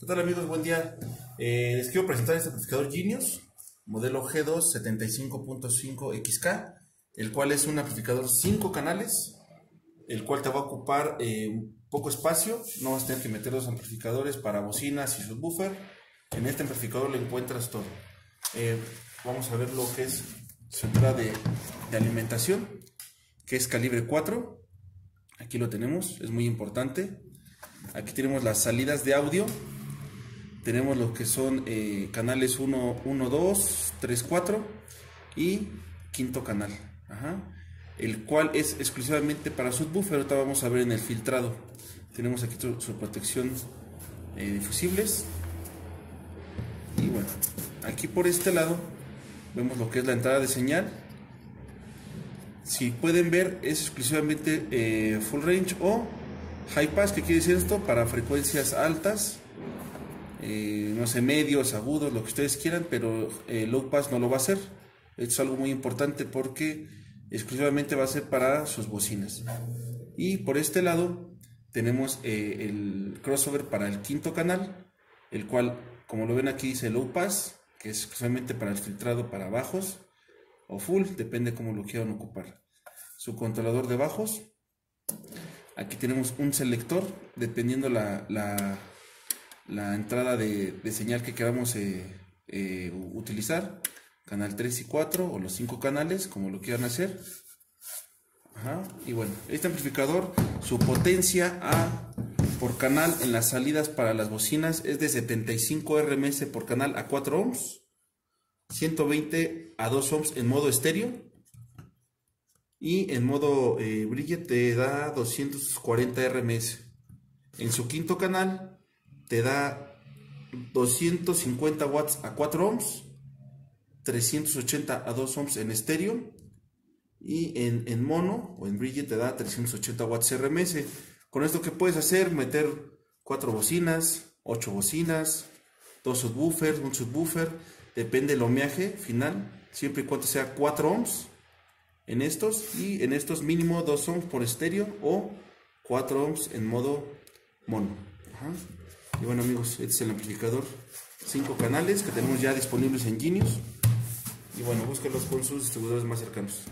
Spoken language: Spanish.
¿Qué tal amigos? Buen día. Eh, les quiero presentar este amplificador Genius, modelo G2 75.5XK, el cual es un amplificador 5 canales, el cual te va a ocupar eh, poco espacio, no vas a tener que meter dos amplificadores para bocinas y subwoofer. En este amplificador le encuentras todo. Eh, vamos a ver lo que es su entrada de, de alimentación, que es calibre 4. Aquí lo tenemos, es muy importante. Aquí tenemos las salidas de audio tenemos lo que son eh, canales 1, 1, 2, 3, 4 y quinto canal. El cual es exclusivamente para subwoofer. Ahorita vamos a ver en el filtrado. Tenemos aquí su, protección eh. Y bueno, aquí por este lado vemos lo que es la entrada de señal. Si pueden ver, es exclusivamente eh, full range o high pass. ¿Qué quiere decir esto? Para frecuencias altas eh, no sé, medios, agudos, lo que ustedes quieran, pero eh, low pass no lo va a hacer. Esto es algo muy importante porque exclusivamente va a ser para sus bocinas. Y por este lado tenemos eh, el crossover para el quinto canal, el cual, como lo ven aquí, dice low pass, que es exclusivamente para el filtrado para bajos o full, depende cómo lo quieran ocupar. Su controlador de bajos. Aquí tenemos un selector, dependiendo la entrada de, señal que queramos eh, eh, utilizar, canal 3 y 4 o los 5 canales, como lo quieran hacer. Y bueno, este amplificador, su potencia por canal en las salidas para las bocinas es de 75 RMS por canal a 4 ohms, 120 a 2 ohms en modo estéreo y en modo eh, te da 240 RMS. En su quinto canal te da 250 watts a 4 ohms, 380 a 2 ohms en estéreo y en, mono o en bridge te da 380 watts RMS. Con esto que puedes hacer, meter 4 bocinas, 8 bocinas, 2 subwoofers, un subwoofer, depende del homeaje final, siempre y cuando sea 4 ohms en estos y en estos mínimo 2 ohms por estéreo o 4 ohms en modo mono. Y bueno amigos, este es el amplificador 5 canales que tenemos ya disponibles en Genius. Y bueno, búsquenlos con sus distribuidores más cercanos.